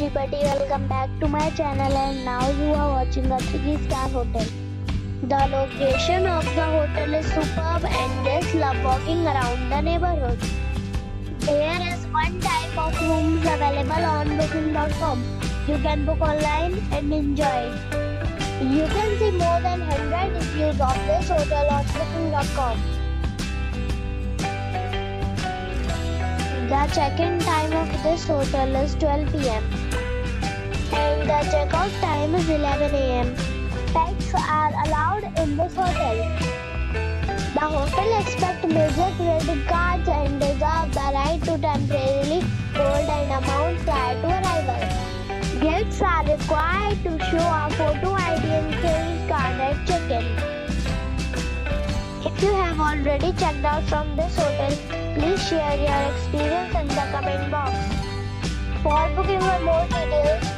everybody, welcome back to my channel and now you are watching a 3 star hotel. The location of the hotel is superb and guests love walking around the neighborhood. There is one type of rooms available on booking.com. You can book online and enjoy. You can see more than 100 reviews of this hotel on booking.com. The check-in time of this hotel is 12 pm the check-out time is 11 am. Pets are allowed in this hotel. The hotel accepts major credit cards and reserves the right to temporarily hold an amount prior to arrival. Guests are required to show a photo ID and credit card at check-in. If you have already checked out from this hotel, please share your experience in the comment box. For booking or more details,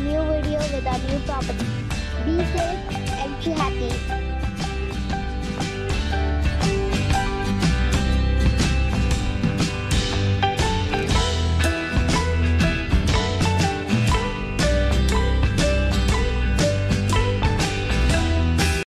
New video with a new property. Be safe and be happy.